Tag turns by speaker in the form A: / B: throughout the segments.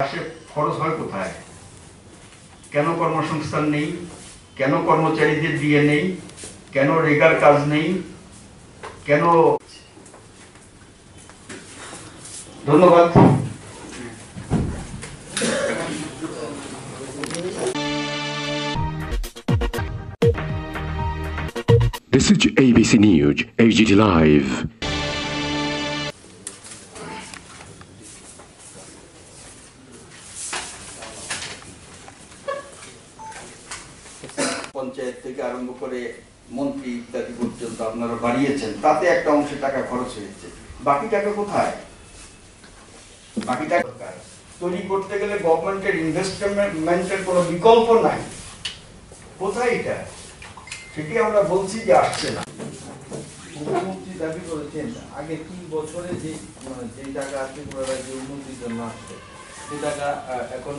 A: আসে খরচ হয় কোথায়? কেন কর্মসংস্থান নেই? কেন কর্মচারীদের দিয়ে নেই? কেন রেগার কাজ নেই? কেন ধন্যবাদ।
B: This is ABC News, AGT Live.
A: Panchayat থেকে আরম্ভ করে মন্ত্রী ইত্যাদি পর্যন্ত আপনারা বাড়িয়েছেন তাতে একটা অংশে টাকা খরচ হয়েছে বাকি টাকা কোথায়? বাকি টাকা তৈরি করতে গেলে গভর্নমেন্টের ইনভেস্টমেন্টের কোনো বিকল্প নাই। কোথায় এটা? সেটি আমরা বলছি যে আসছে না।
C: দাবি করেছেন আগে তিন বছরে যে মানে যে টাকা আছে উন্নতির জন্য আসছে সে টাকা এখন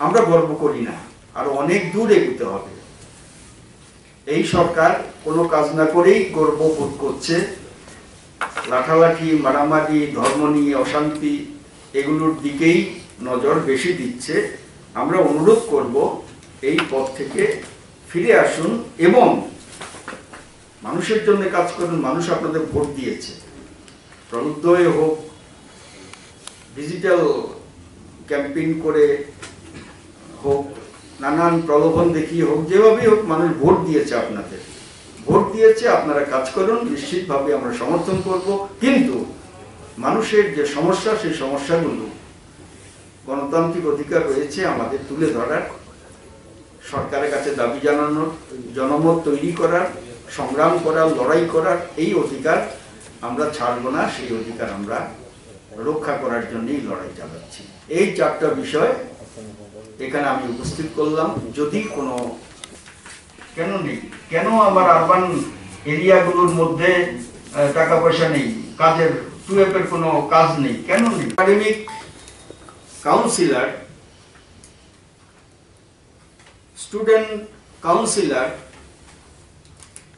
A: আমরা গর্ব করি না। আর অনেক দূর এগোতে হবে। এই সরকার কোনো কাজ না করেই গর্ব বোধ করছে। লাঠালাঠি, মারামারি, ধর্ম নিয়ে অশান্তি, এগুলোর দিকেই নজর বেশি দিচ্ছে। আমরা অনুরোধ করব এই পথ থেকে ফিরে আসুন এবং মানুষের জন্য কাজ করুন, মানুষ আপনাদের ভোট দিয়েছে। প্রণোদয় হোক ডিজিটাল ক্যাম্পেইন করে হোক নানান প্রলোভন দেখিয়ে হোক, যেভাবেই হোক মানুষ ভোট দিয়েছে আপনাদের ভোট দিয়েছে, আপনারা কাজ করুন, নিশ্চিতভাবে আমরা সমর্থন করব। কিন্তু মানুষের যে সমস্যা, সেই সমস্যাগুলো গণতান্ত্রিক অধিকার রয়েছে আমাদের তুলে ধরার। সরকারের কাছে দাবি জানানোর, জনমত তৈরি করার, সংগ্রাম করার, লড়াই করার এই অধিকার আমরা ছাড়বো না, সেই অধিকার আমরা রক্ষা করার জন্যই লড়াই চালাচ্ছি। এই চারটা বিষয় এখানে আমি উপস্থিত করলাম। যদি কোনো কেন নেই? কেন আমার আরবান এরিয়াগুলোর মধ্যে টাকা পয়সা নেই? কাজের টুয়েপের কোনো কাজ নেই? কেন নেই? Academic counsellor student counsellor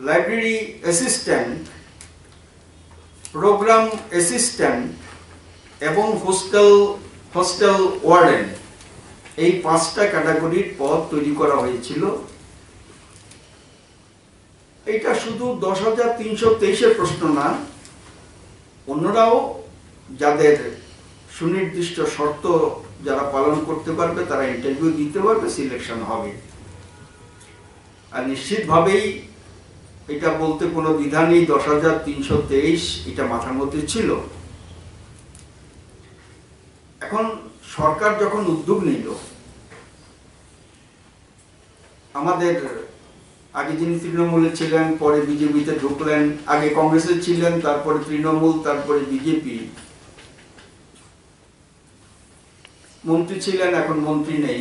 A: library assistant program assistant এবং হোস্টেল হোস্টেল ওয়ার্ডেন এই পাঁচটা ক্যাটাগরির পদ তৈরি করা হয়েছিল। এটা শুধু দশ হাজার তিনশো তেইশের প্রশ্ন না, অন্যরাও যাদের সুনির্দিষ্ট শর্ত যারা পালন করতে পারবে, তারা ইন্টারভিউ দিতে পারবে সিলেকশন হবে। আর নিশ্চিতভাবেই এটা বলতে কোনো দ্বিধা নেই, দশ হাজার তিনশো তেইশ এটা মাথার মধ্যে ছিল। এখন সরকার যখন উদ্যোগ নিল, আমাদের আগে যিনি তৃণমূলে ছিলেন, পরে বিজেপিতে ঢুকলেন, আগে কংগ্রেসে ছিলেন, তারপরে তৃণমূল, তারপরে বিজেপি। মন্ত্রী ছিলেন, এখন মন্ত্রী নেই।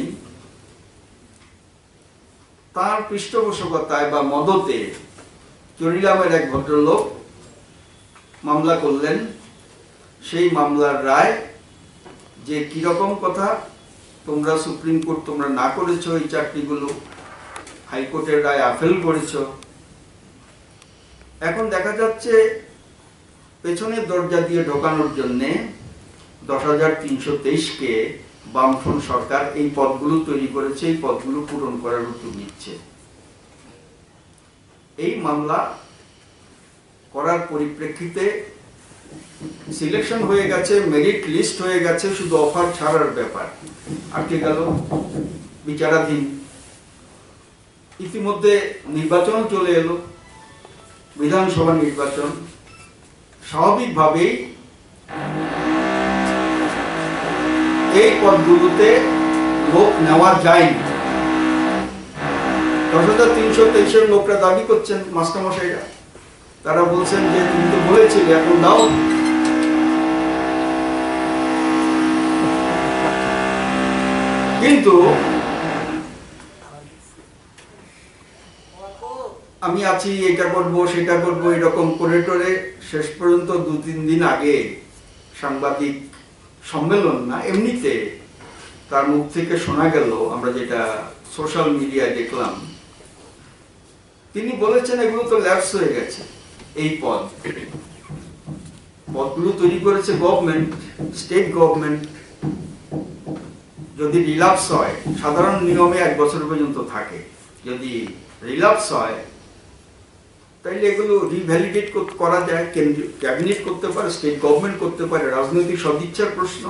A: তার পৃষ্ঠপোষকতায় বা মদতে চরিলামের এক ভদ্রলোক মামলা করলেন। সেই মামলার রায় যে কীরকম কথা তোমরা সুপ্রিম কোর্ট তোমরা না করেছ এই চাকরিগুলো, হাইকোর্টের রায় আফেল করেছ। এখন দেখা যাচ্ছে পেছনের দরজা দিয়ে ঢোকানোর জন্যে দশ হাজার তিনশো তেইশকে বামফ্রন্ট সরকার এই পদগুলো তৈরি করেছে, এই পদগুলো পূরণ করার উদ্যোগ নিচ্ছে। এই মামলা করার পরিপ্রেক্ষিতে সিলেকশন হয়ে গেছে মেরিট লিস্ট হয়ে গেছে, শুধু অফার ছাড়ার ব্যাপার। আটকে গেল? বিচারাধীন। ইতিমধ্যে নির্বাচন চলে এলো, বিধানসভা নির্বাচন। স্বাভাবিকভাবেই এই পদগুলোতে লোক নেওয়া যায়নি। দশ হাজার তিনশো তেইশের লোকরা দাবি করছেন, মাস্টারমশাইরা। তারা বলছেন যে তুমি তো বলেছিলে, এখন দাও। কিন্তু আমি আছি, এটা করব, সেটা করব, এরকম করে টরে শেষ পর্যন্ত দু তিন দিন আগে সাংবাদিক সম্মেলন না, এমনিতে তার মুখ থেকে শোনা গেল, আমরা যেটা সোশ্যাল মিডিয়ায় দেখলাম। তিনি বলেছেন এগুলো তো ল্যাপস হয়ে গেছে। এই পদ। পদগুলো তৈরি করেছে গভর্নমেন্ট স্টেট গভর্নমেন্ট যদি রিলাপস হয়, সাধারণ নিয়মে এক বছর পর্যন্ত থাকে। যদি রিলাপস হয়, তাইলে এগুলো রিভ্যালিডেট করা যায়। কেন্দ্রীয় ক্যাবিনেট করতে পারে স্টেট গভর্নমেন্ট করতে পারে, রাজনৈতিক সদিচ্ছার প্রশ্ন।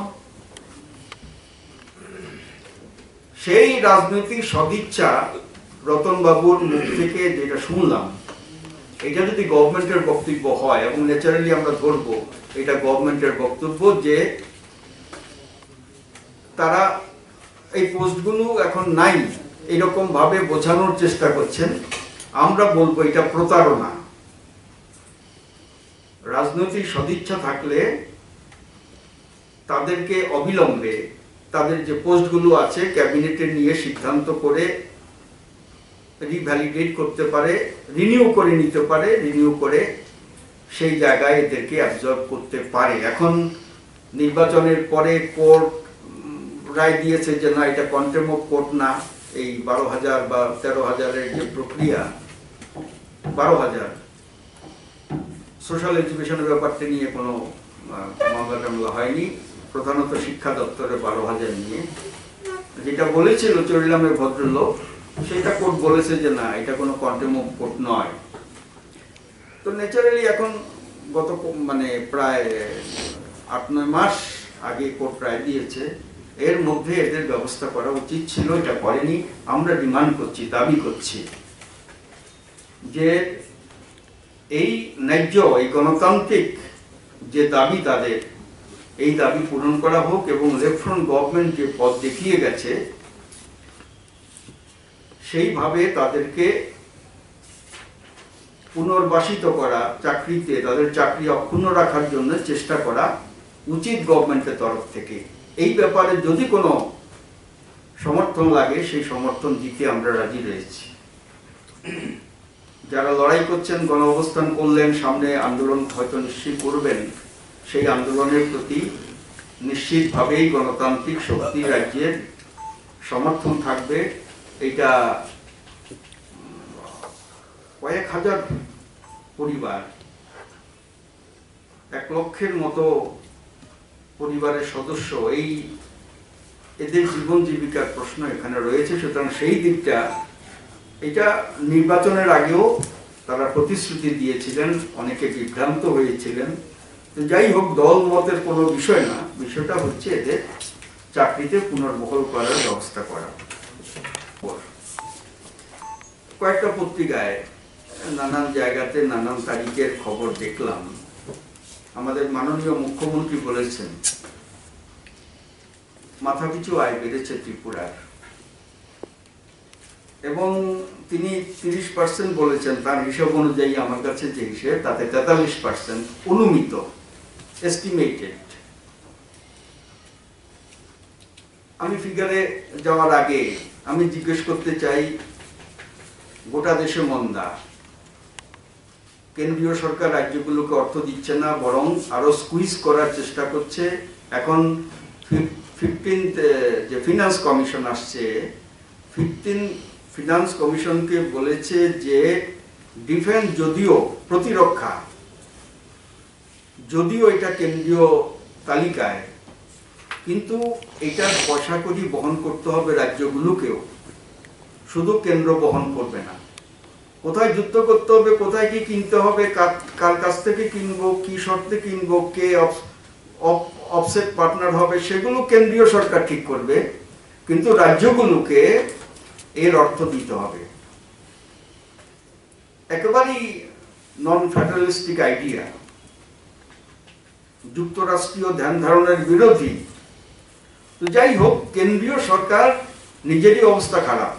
A: সেই রাজনৈতিক সদিচ্ছা রতন বাবুর মুখ থেকে যেটা শুনলাম এটা যদি গভর্নমেন্টের বক্তব্য হয় এবং ন্যাচারালি আমরা ধরবো এটা গভর্নমেন্টের বক্তব্য যে তারা এই পোস্টগুলো এখন নাই এরকম ভাবে বোঝানোর চেষ্টা করছেন। আমরা বলব এটা প্রতারণা। রাজনৈতিক সদিচ্ছা থাকলে তাদেরকে অবিলম্বে তাদের যে পোস্টগুলো আছে, ক্যাবিনেটে নিয়ে সিদ্ধান্ত করে রিভ্যালিডেট করতে পারে রিনিউ করে নিতে পারে রিনিউ করে সেই জায়গায় এদেরকে অ্যাবজর্ব করতে পারে। এখন নির্বাচনের পরে কোর্ট রায় দিয়েছে যে না, এটা কন্টেম অফ কোর্ট না, এই বারো হাজার বা তেরো হাজারের যে প্রক্রিয়া, বারো হাজার। সোশ্যাল এডুকেশনের ব্যাপারটা নিয়ে কোনো মামলা টামলা হয়নি। প্রধানত শিক্ষা দপ্তরে বারো হাজার নিয়ে। যেটা বলেছিল চরিলামের ভদ্রলোক সেটা কোর্ট বলেছে যে না, এটা কোনো কন্টেম অফ কোর্ট নয়। তো ন্যাচারালি এখন গত মানে প্রায় আট, নয় মাস আগে কোর্ট রায় দিয়েছে, এর মধ্যে এদের ব্যবস্থা করা উচিত ছিল, এটা করেনি, আমরা ডিমান্ড করছি, দাবি করছি। যে এই ন্যায্য, এই গণতান্ত্রিক যে দাবি তাদের, এই দাবি পূরণ করা হোক এবং লেফট্রন্ট গভর্নমেন্ট যে পথ দেখিয়ে গেছে সেইভাবে তাদেরকে পুনর্বাসিত করা, চাকরিতে তাদের চাকরি অক্ষুণ্ণ রাখার জন্য চেষ্টা করা উচিত গভর্নমেন্টের তরফ থেকে। এই ব্যাপারে যদি কোনো সমর্থন লাগে, সেই সমর্থন দিতে আমরা রাজি রয়েছি। যারা লড়াই করছেন গণ অবস্থান করলেন, সামনে আন্দোলন হয়তো নিশ্চিত করবেন, সেই আন্দোলনের প্রতি নিশ্চিতভাবেই গণতান্ত্রিক শক্তি রাজ্যের সমর্থন থাকবে। এটা কয়েক হাজার পরিবার, এক লক্ষের মতো পরিবারের সদস্য এই এদের জীবন জীবিকার প্রশ্ন এখানে রয়েছে, সুতরাং সেই দিকটা, এটা নির্বাচনের আগেও তারা প্রতিশ্রুতি দিয়েছিলেন, অনেকে বিভ্রান্ত হয়েছিলেন। যাই হোক, দল মতের কোনো বিষয় না, বিষয়টা হচ্ছে এদের চাকরিতে পুনর্বহল করার ব্যবস্থা করা। কয়েকটা পত্রিকায় নানান জায়গাতে নানান তারিখের খবর দেখলাম। আমাদের মাননীয় মুখ্যমন্ত্রী বলেছেন, মাথাপিছু আয় বেড়েছে ত্রিপুরার। এবং তিনি তিরিশ পার্সেন্ট বলেছেন, তার হিসাব অনুযায়ী আমার কাছে যে হিসেব, তাতে তেতাল্লিশ পার্সেন্ট অনুমিত এস্টিমেটেড আমি ফিগারে যাওয়ার আগে আমি জিজ্ঞেস করতে চাই, গোটা দেশে মন্দা। কেন্দ্রীয় সরকার রাজ্যগুলোকে অর্থ দিচ্ছে না, বরং আরও স্কুইজ করার চেষ্টা করছে। এখন ফিফটিন্থ যে ফিনান্স কমিশন আসছে ফিফটিন ফিনান্স কমিশনকে বলেছে যে ডিফেন্স যদিও প্রতিরক্ষা, যদিও এটা কেন্দ্রীয় তালিকায় কিন্তু এটার পয়সা করি বহন করতে হবে রাজ্যগুলোকেও। শুধু কেন্দ্র বহন করবে না। কোথায় যুদ্ধ করতে হবে, কোথায় কি কিনতে হবে, কার- কাছ থেকে কিনবো, কি শর্তে কিনবো, কে অফসেট পার্টনার হবে, সেগুলো কেন্দ্রীয় সরকার ঠিক করবে। কিন্তু রাজ্যগুলোকে এর অর্থ দিতে হবে। একেবারেই নন ফেডারেলিস্টিক আইডিয়া যুক্তরাষ্ট্রীয় ধ্যান ধারণের বিরোধী তো যাই হোক কেন্দ্রীয় সরকার নিজেরই অবস্থা খারাপ।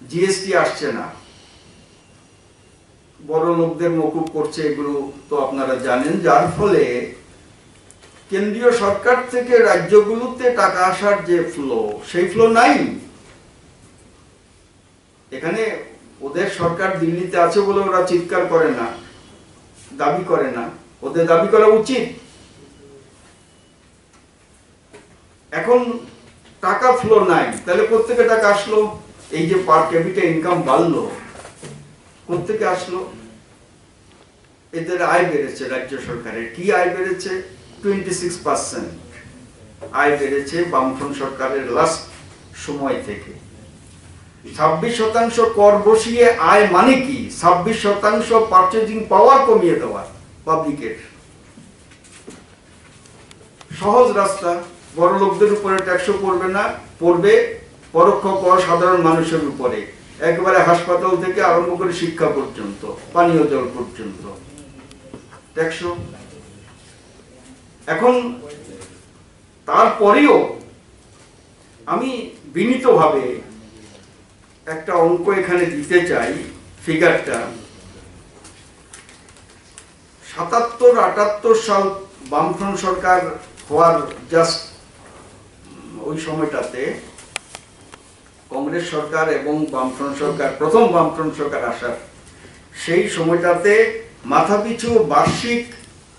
A: জিএসটি আসছে না। বড় লোকদের মকুব করছে এগুলো তো আপনারা জানেন, যার ফলে কেন্দ্রীয় সরকার থেকে রাজ্যগুলোতে টাকা আসার যে ফ্লো সেই ফ্লো নাই। এখানে ওদের সরকার দিল্লিতে আছে বলে ওরা চিৎকার করে না, দাবি করে না। ওদের দাবি করা উচিত। এখন টাকা ফ্লো নাই। তাহলে কোথেকে টাকা আসলো? এই যে পার ক্যাপিটা ইনকাম বাড়লো কোথেকে আসলো? এদের আয় বেড়েছে রাজ্য সরকারের। কি আয় বেড়েছে? টোয়েন্টি সিক্স পার্সেন্ট আয় বেড়েছে বামফ্রন্ট সরকারের লাস্ট সময় থেকে। ছাব্বিশ শতাংশ কর বসিয়ে আয় মানে কি? ছাব্বিশ শতাংশ পার্চেজিং পাওয়ার কমিয়ে দেওয়া পাবলিকের সহজ রাস্তা। বড় লোকদের উপরে ট্যাক্সও পড়বে না, পড়বে পরোক্ষ কর সাধারণ মানুষের উপরে। একেবারে হাসপাতাল থেকে আরম্ভ করে শিক্ষা পর্যন্ত, পানীয় জল পর্যন্ত। ট্যাক্সও এখন তারপরেও আমি বিনীতভাবে একটা অঙ্ক এখানে দিতে চাই ফিগারটা সাতাত্তর আটাত্তর সাল বামফ্রন্ট সরকার হওয়ার জাস্ট ওই সময়টাতে কংগ্রেস সরকার এবং বামফ্রন্ট সরকার, প্রথম বামফ্রন্ট সরকার আসার সেই সময়টাতে মাথাপিছু বার্ষিক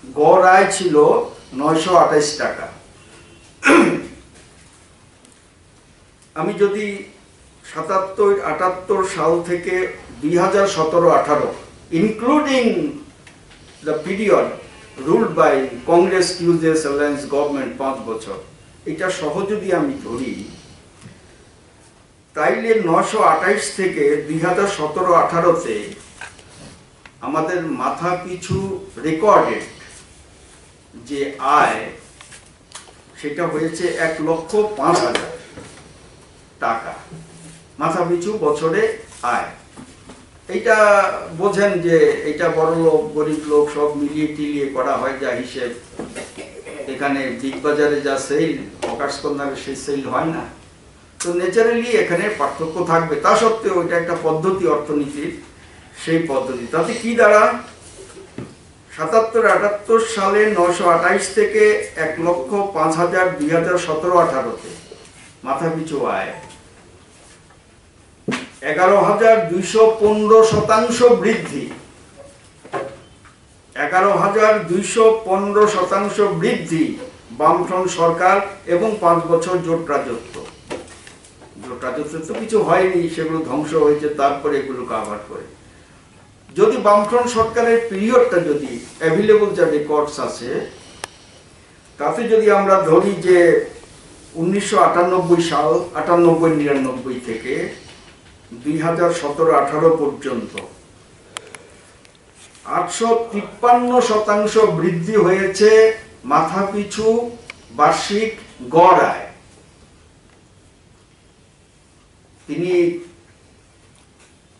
A: গড় আয় ছিল নয়শো টাকা। আমি যদি সাতাত্তর, আটাত্তর সাল থেকে দুই হাজার সতেরো, আঠারো including the period ruled by Congress uses alliance government পাঁচ বছর এটা সহ যদি আমি ধরি, তাইলে নশো আঠাইশ থেকে দুই হাজার সতেরো আঠারোতে আমাদের মাথা পিছু রেকর্ডেড যে আয়, সেটা হয়েছে এক লক্ষ পাঁচ হাজার টাকা। মাথা পিছু বছরে আয়। এইটা বোঝেন যে এটা বড় লোক গরিব লোক সব মিলিয়ে টিলিয়ে করা হয় যা হিসেব। এখানে বিগ বাজারে যা সেল প্রকাশ কন্যার সেই সেল হয় না। তো ন্যাচারালি এখানে পার্থক্য থাকবে। তা সত্ত্বেও এটা একটা পদ্ধতি অর্থনীতির। সেই পদ্ধতি। তাতে কি দ্বারা সাতাত্তর, আটাত্তর সালে নশো আঠাইশ থেকে এক লক্ষ পাঁচ হাজার দুই হাজার সতেরো আঠারোতে মাথা পিছু আয়। এগারো হাজার দুইশো পনেরো শতাংশ বৃদ্ধি। এগারো হাজার দুইশো পনেরো শতাংশ বৃদ্ধি বামফ্রন্ট সরকার এবং পাঁচ বছর জোট রাজত্ব। জোট রাজত্ব তো কিছু হয়নি, সেগুলো ধ্বংস হয়েছে, তারপরে এগুলোকে আবার করে। যদি বামফ্রন্ট সরকারের পিরিয়ডটা যদি অ্যাভেলেবল যা রেকর্ডস আছে, তাতে যদি আমরা ধরি যে উনিশশো আটানব্বই সাল, আটানব্বই, নিরানব্বই থেকে দুই হাজার সতেরো আঠারো পর্যন্ত আটশো তিপ্পান্ন শতাংশ বৃদ্ধি হয়েছে মাথাপিছু বার্ষিক গড় আয় তিনি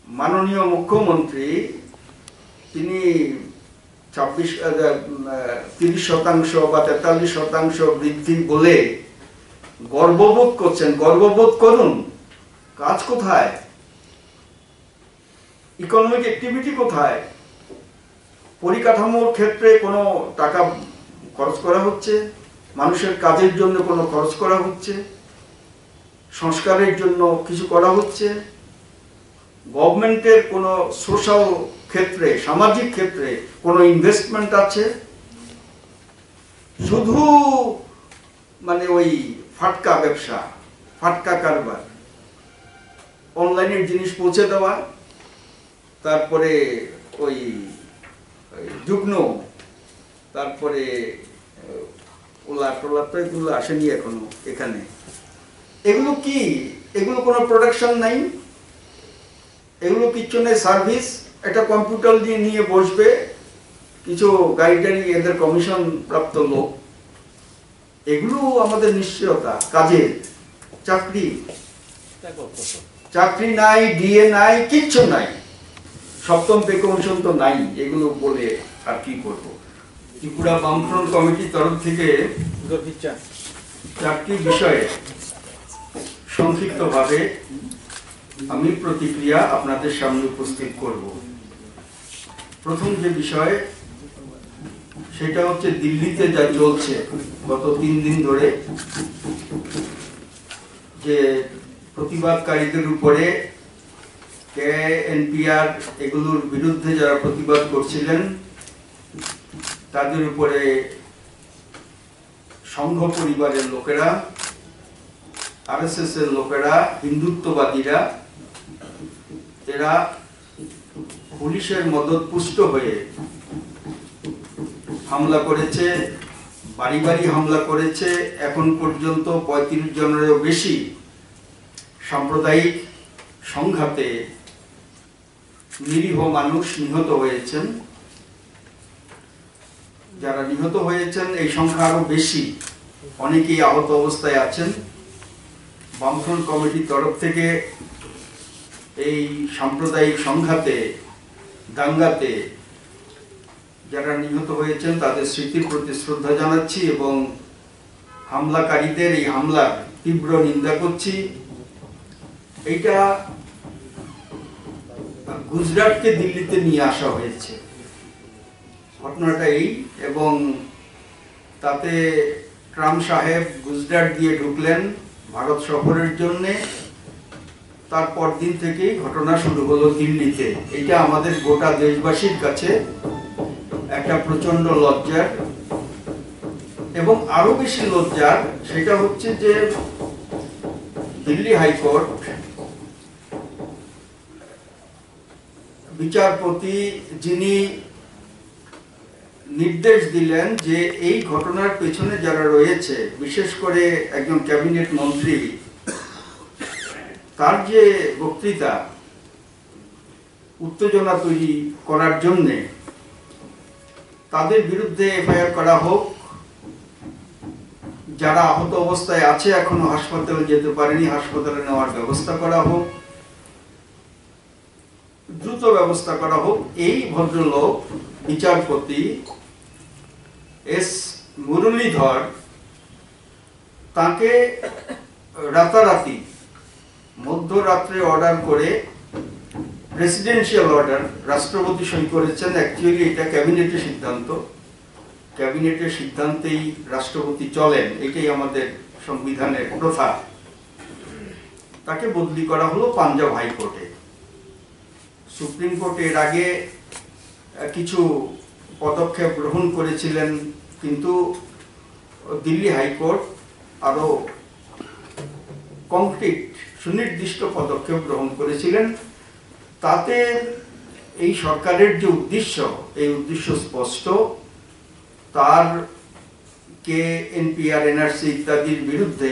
A: মাননীয় মুখ্যমন্ত্রী, তিনি ছাব্বিশ তিরিশ শতাংশ বা তেতাল্লিশ শতাংশ বৃদ্ধি বলে গর্ববোধ করছেন। গর্ববোধ করুন, কাজ কোথায়? ইকোনমিক অ্যাক্টিভিটি কোথায়? পরিকাঠামোর ক্ষেত্রে কোনো টাকা খরচ করা হচ্ছে? মানুষের কাজের জন্য কোনো খরচ করা হচ্ছে? সংস্কারের জন্য কিছু করা হচ্ছে? গভর্নমেন্টের কোনো সোশ্যাল ক্ষেত্রে, সামাজিক ক্ষেত্রে কোনো ইনভেস্টমেন্ট আছে? শুধু মানে ওই ফাটকা ব্যবসা, ফাটকা কারবার, অনলাইনের জিনিস পৌঁছে দেওয়া, তারপরে ওই যুগ্ন। তারপরে ওলা টোলা তো এগুলো আসেনি এখনও এখানে। এগুলো কি? এগুলো কোনো প্রোডাকশন নাই। এগুলো কিচ্ছু নেই সার্ভিস একটা কম্পিউটার দিয়ে নিয়ে বসবে। কিছু গাইডারি এদের কমিশন প্রাপ্ত লোক। এগুলো আমাদের নিশ্চয়তা কাজের চাকরি। চাকরি নাই ডিএ নাই কিচ্ছু নাই। সপ্তম পে কমিশন তো নাই, এগুলো বলে আর কি করব? ত্রিপুরা বামফ্রন্ট কমিটির তরফ থেকে চারটি বিষয়ে সংক্ষিপ্তভাবে আমি প্রতিক্রিয়া আপনাদের সামনে উপস্থিত করব। প্রথম যে বিষয়, সেটা হচ্ছে দিল্লিতে যা চলছে গত তিন দিন ধরে, যে প্রতিবাদকারীদের উপরে কে এনপিআর এগুলোর বিরুদ্ধে যারা প্রতিবাদ করছিলেন, তাদের উপরে সংঘ পরিবারের লোকেরা আরএসএস এর লোকেরা, হিন্দুত্ববাদীরা, এরা পুলিশের মদত পুষ্ট হয়ে হামলা করেছে, বাড়ি বাড়ি হামলা করেছে, এখন পর্যন্ত পঁয়ত্রিশ জনেরও বেশি সাম্প্রদায়িক সংঘাতে নিরীহ মানুষ নিহত হয়েছেন। যারা নিহত হয়েছেন, এই সংখ্যা আরও বেশি। অনেকেই আহত অবস্থায় আছেন। বামফ্রন্ট কমিটির তরফ থেকে এই সাম্প্রদায়িক সংঘাতে, দাঙ্গাতে যারা নিহত হয়েছেন, তাদের স্মৃতির প্রতি শ্রদ্ধা জানাচ্ছি এবং হামলাকারীদের এই হামলার তীব্র নিন্দা করছি। এইটা গুজরাটকে দিল্লিতে নিয়ে আসা হয়েছে। ঘটনাটা এই এবং তাতে ট্রাম্প সাহেব গুজরাট দিয়ে ঢুকলেন ভারত সফরের জন্যে। তারপর দিন থেকেই ঘটনা শুরু হলো দিল্লিতে। এটা আমাদের গোটা দেশবাসীর কাছে একটা প্রচণ্ড লজ্জার এবং আরও বেশি লজ্জার সেটা হচ্ছে যে দিল্লি হাইকোর্ট বিচারপতি যিনি নির্দেশ দিলেন যে এই ঘটনার পেছনে যারা রয়েছে, বিশেষ করে একজন ক্যাবিনেট মন্ত্রী, তার যে বক্তৃতা, উত্তেজনা তৈরি করার জন্যে তাদের বিরুদ্ধে এফআইআর করা হোক, যারা আহত অবস্থায় আছে এখনও হাসপাতালে যেতে পারেনি, হাসপাতালে নেওয়ার ব্যবস্থা করা হোক দ্রুত ব্যবস্থা করা হোক। এই ভদ্রলোক বিচারপতি এস মুরলীধর তাকে রাতারাতি মধ্যরাত্রে অর্ডার করে প্রেসিডেন্সিয়াল অর্ডার রাষ্ট্রপতি সই করেছেন। অ্যাকচুয়ালি এটা ক্যাবিনেটের সিদ্ধান্ত। ক্যাবিনেটের সিদ্ধান্তেই রাষ্ট্রপতি চলেন। এটাই আমাদের সংবিধানের প্রথা। তাকে বদলি করা হলো পাঞ্জাব হাইকোর্টে। সুপ্রিম কোর্ট এর আগে কিছু পদক্ষেপ গ্রহণ করেছিলেন, কিন্তু দিল্লি হাইকোর্ট আরও কংক্রিট সুনির্দিষ্ট পদক্ষেপ গ্রহণ করেছিলেন। তাতে এই সরকারের যে উদ্দেশ্য, এই উদ্দেশ্য স্পষ্ট। তার কে এনপিআর এনআরসি ইত্যাদির বিরুদ্ধে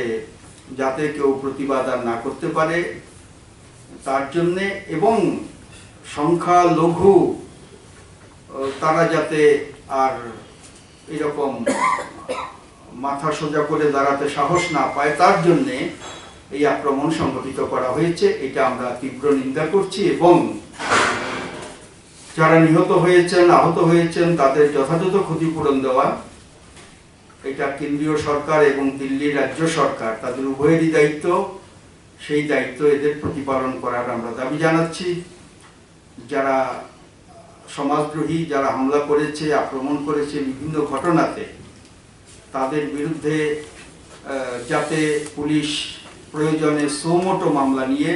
A: যাতে কেউ প্রতিবাদ আর না করতে পারে, তার জন্যে এবং সংখ্যালঘু আহ, তারা যাতে আর এরকম মাথা সোজা করে দাঁড়াতে সাহস না পায় তার জন্যে এই আক্রমণ সংগঠিত করা হয়েছে। এটা আমরা তীব্র নিন্দা করছি এবং যারা নিহত হয়েছেন আহত হয়েছেন তাদের যথাযথ ক্ষতিপূরণ দেওয়া এটা কেন্দ্রীয় সরকার এবং দিল্লি রাজ্য সরকার তাদের উভয়েরই দায়িত্ব। সেই দায়িত্ব এদের প্রতিপালন করার আমরা দাবি জানাচ্ছি। যারা সমাজদ্রোহী, যারা হামলা করেছে, আক্রমণ করেছে বিভিন্ন ঘটনাতে, তাদের বিরুদ্ধে যাতে পুলিশ প্রয়োজনে সোমোটো মামলা নিয়ে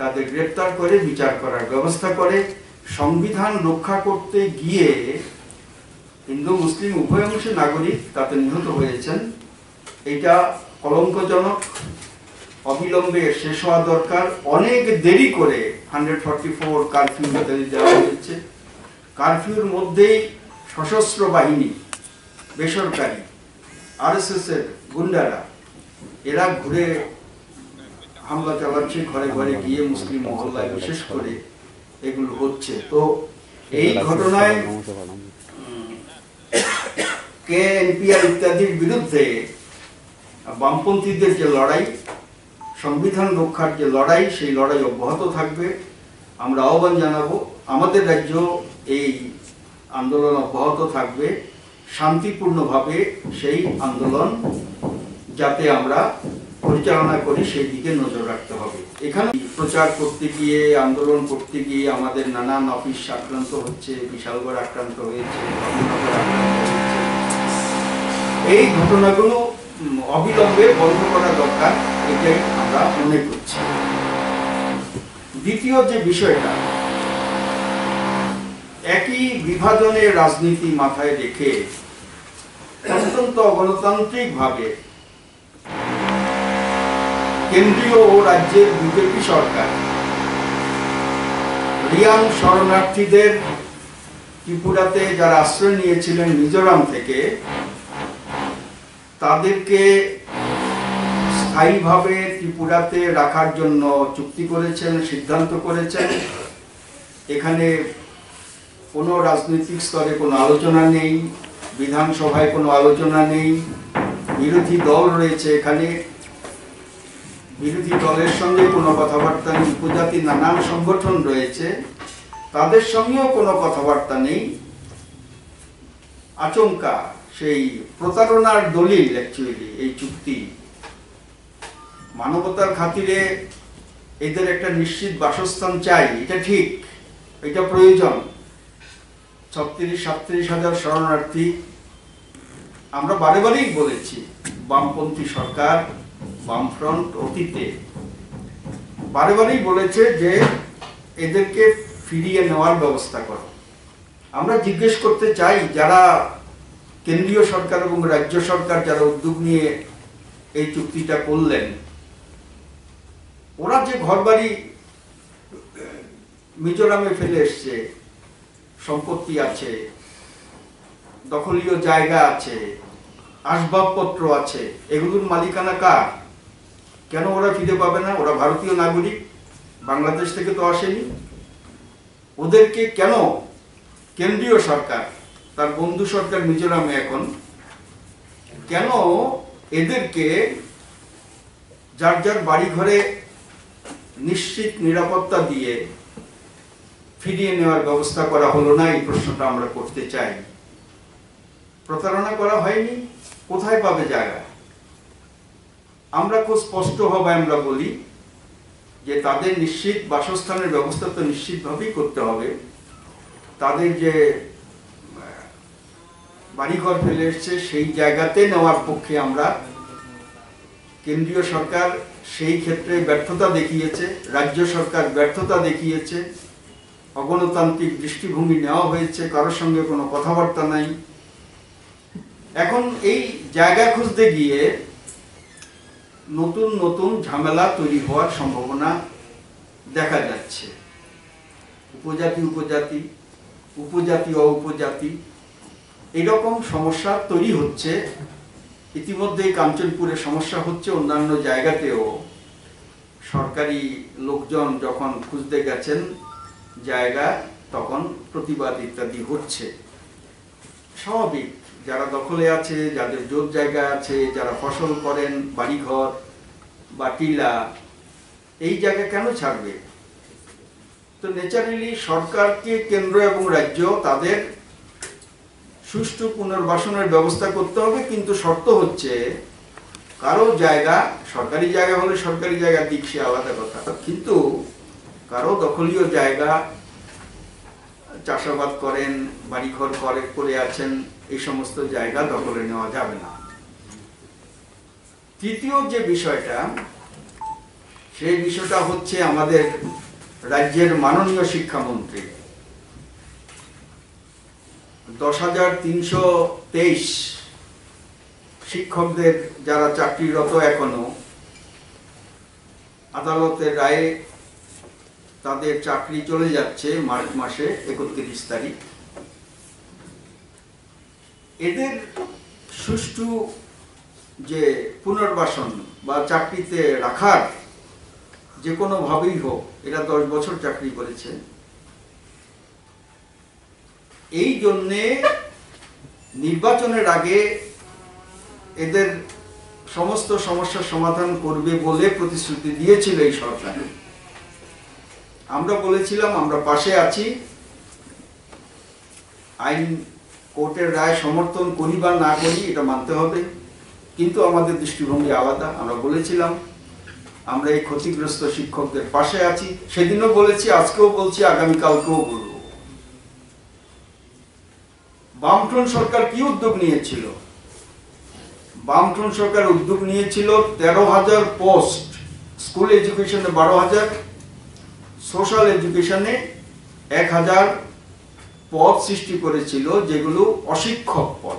A: তাদের গ্রেপ্তার করে, বিচার করার ব্যবস্থা করে, সংবিধান রক্ষা করতে গিয়ে হিন্দু, মুসলিম উভয় অংশের নাগরিক তাতে নিহত হয়েছেন। এটা কলঙ্কজনক, অবিলম্বে শেষ হওয়া দরকার। অনেক দেরি করে কারফিউর মধ্যেই সশস্ত্র বাহিনী, বেসরকারি আরএসএস এর গুন্ডারা, এরা ঘুরে হামলা চালাচ্ছে, ঘরে ঘরে গিয়ে মুসলিম মহল্লায় বিশেষ করে এগুলো হচ্ছে। তো এই ঘটনায় কে এনপিআর ইত্যাদির বিরুদ্ধে বামপন্থীদের যে লড়াই সংবিধান রক্ষার যে লড়াই, সেই লড়াই অব্যাহত থাকবে। আমরা আহ্বান জানাব, আমাদের রাজ্য এই আন্দোলন অব্যাহত থাকবে। শান্তিপূর্ণভাবে সেই আন্দোলন যাতে আমরা পরিচালনা করি, সেই দিকে নজর রাখতে হবে। এখানে প্রচার করতে গিয়ে, আন্দোলন করতে গিয়ে আমাদের নানান অফিস আক্রান্ত হচ্ছে, বিশালগড় আক্রান্ত হয়েছে এই ঘটনাগুলো অবিলম্বে বন্ধ করা দরকার। এটাই আমরা মনে করছি দ্বিতীয় যে বিষয়টা, একই বিভাজনের রাজনীতি মাথায় রেখে অত্যন্ত অগণতান্ত্রিক ভাবে কেন্দ্রীয় ও রাজ্যের বিজেপি সরকার, রিয়াং শরণার্থীদের ত্রিপুরাতে যারা আশ্রয় নিয়েছিলেন মিজোরাম থেকে, তাদেরকে স্থায়ীভাবে ত্রিপুরাতে রাখার জন্য চুক্তি করেছেন, সিদ্ধান্ত করেছেন। এখানে কোনো রাজনৈতিক স্তরে কোনো আলোচনা নেই, বিধানসভায় কোনো আলোচনা নেই। বিরোধী দল রয়েছে এখানে। বিরোধী দলের সঙ্গে কোনো কথাবার্তা নেই। উপজাতি নানান সংগঠন রয়েছে। তাদের সঙ্গেও কোনো কথাবার্তা নেই। আচমকা সেই প্রতারণার দলিল অ্যাকচুয়ালি এই চুক্তি। মানবতার খাতিরে এদের একটা নিশ্চিত বাসস্থান চাই, এটা ঠিক, এটা প্রয়োজন। ছত্রিশ, সাতত্রিশ হাজার শরণার্থী, আমরা বারে বারেই বলেছি, বামপন্থী সরকার বামফ্রন্ট অতীতে বারে বারেই বলেছে যে এদেরকে ফিরিয়ে নেওয়ার ব্যবস্থা করো। আমরা জিজ্ঞেস করতে চাই, যারা কেন্দ্রীয় সরকার এবং রাজ্য সরকার যারা উদ্যোগ নিয়ে এই চুক্তিটা করলেন ওরা যে ঘরবাড়ি, মিজোরামে ফেলে এসছে, সম্পত্তি আছে, দখলীয় জায়গা আছে, আসবাবপত্র আছে, এগুলোর মালিকানা কার? কেন ওরা ফিরে পাবে না? ওরা ভারতীয় নাগরিক, বাংলাদেশ থেকে তো আসেনি। ওদেরকে কেন কেন্দ্রীয় সরকার, তার বন্ধু সরকার মিজোরামে এখন, কেন এদেরকে যার যার বাড়ি ঘরে নিশ্চিত নিরাপত্তা দিয়ে ফিরিয়ে নেওয়ার ব্যবস্থা করা হলো না, এই প্রশ্নটা আমরা করতে চাই। প্রতারণা করা হয়নি, কোথায় পাবে জায়গা? আমরা খুব স্পষ্টভাবে আমরা বলি যে তাদের নিশ্চিত বাসস্থানের ব্যবস্থা তো নিশ্চিতভাবেই করতে হবে। তাদের যে বাড়িঘর ফেলে এসছে, সেই জায়গাতে নেওয়ার পক্ষে আমরা কেন্দ্রীয় সরকার সেই ক্ষেত্রে ব্যর্থতা দেখিয়েছে, রাজ্য সরকার ব্যর্থতা দেখিয়েছে, অগণতান্ত্রিক দৃষ্টিভঙ্গি নেওয়া হয়েছে, কারোর সঙ্গে কোনো কথাবার্তা নাই। এখন এই জায়গা খুঁজতে গিয়ে নতুন নতুন ঝামেলা তৈরি হওয়ার সম্ভাবনা দেখা যাচ্ছে। উপজাতি উপজাতি উপজাতি অ উপজাতি এরকম সমস্যা তৈরি হচ্ছে। ইতিমধ্যেই কাঞ্চনপুরে সমস্যা হচ্ছে, অন্যান্য জায়গাতেও। সরকারি লোকজন যখন খুঁজতে গেছেন জায়গা, তখন প্রতিবাদ ইত্যাদি হচ্ছে। স্বাভাবিক, যারা দখলে আছে, যাদের জোর জায়গা আছে, যারা ফসল করেন, বাড়িঘর বা টিলা, এই জায়গা কেন ছাড়বে? তো ন্যাচারালি সরকারকে কেন্দ্র এবং রাজ্য তাদের সুষ্ঠু পুনর্বাসনের ব্যবস্থা করতে হবে, কিন্তু শর্ত হচ্ছে কারও জায়গা, সরকারি জায়গা হলে সরকারি জায়গা দিক সে আলাদা কথা। কিন্তু কারও দখলীয় জায়গা, চাষাবাদ করেন, বাড়িঘর করে করে আছেন, এই সমস্ত জায়গা দখলে নেওয়া যাবে না। তৃতীয় যে বিষয়টা, সেই বিষয়টা হচ্ছে আমাদের রাজ্যের মাননীয় শিক্ষামন্ত্রী। দশ হাজার তিনশো তেইশ শিক্ষকদের যারা চাকরিরত এখনও, আদালতের রায়ে তাদের চাকরি চলে যাচ্ছে মার্চ মাসে একত্রিশ তারিখ। এদের সুষ্ঠু যে পুনর্বাসন বা চাকরিতে রাখার যে কোনো ভাবেই হোক, এরা দশ বছর চাকরি করেছে। এই জন্যে নির্বাচনের আগে এদের সমস্ত সমস্যার সমাধান করবে বলে প্রতিশ্রুতি দিয়েছিল এই সরকার। আমরা বলেছিলাম, আমরা পাশে আছি। আইন কোর্টের রায় সমর্থন করি বা না করি, এটা মানতে হবে। কিন্তু আমাদের দৃষ্টিভঙ্গি আলাদা, আমরা বলেছিলাম, আমরা এই ক্ষতিগ্রস্ত শিক্ষকদের পাশে আছি। সেদিনও বলেছি, আজকেও বলছি, আগামীকালকেও বলব। বামফ্রন্ট সরকার কি উদ্যোগ নিয়েছিল? বামফ্রন্ট সরকার উদ্যোগ নিয়েছিল তেরো হাজার পোস্ট, স্কুল এডুকেশনে বারো হাজার, সোশ্যাল এডুকেশনে এক হাজার পদ সৃষ্টি করেছিল, যেগুলো অশিক্ষক পদ।